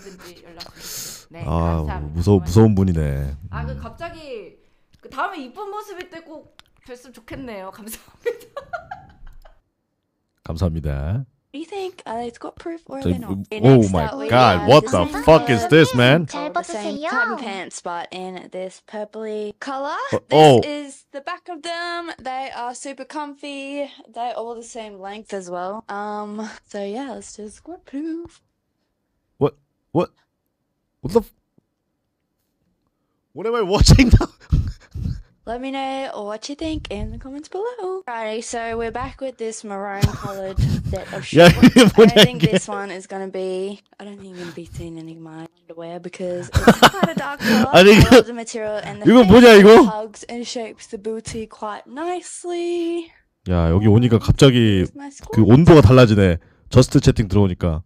언제든지 연락 주세요. 네, 아 감사합니다. 무서워 무서운 분이네. 아, 그 음. 갑자기 그 다음에 이쁜 모습일 때 꼭 뵀으면 좋겠네요. 감사합니다. 감사합니다. Do you think uh, it's got proof or 저- they're not? oh my up, we god, have what the same fuck is this, man? 잘 the same 벗으세요. type of pants, but in this purpley color. Uh, This oh. is the back of them. They are super comfy. They're all the same length as well. Um. So yeah, let's just squat proof. What what the? f- What am I watching now? Let me know what you think in the comments below. Alrighty, so we're back with this maroon coloured set of 야 shorts. 이게 I don't think 이게? this one is gonna be. I don't think you're gonna be seeing any of my underwear because it's quite a dark color. 아니, I 이거- love the material and the 이거 뭐냐, 이거? hugs and shapes the booty quite nicely. 야 여기 오니까 갑자기 그. 온도가 달라지네. 저스트 채팅 들어오니까.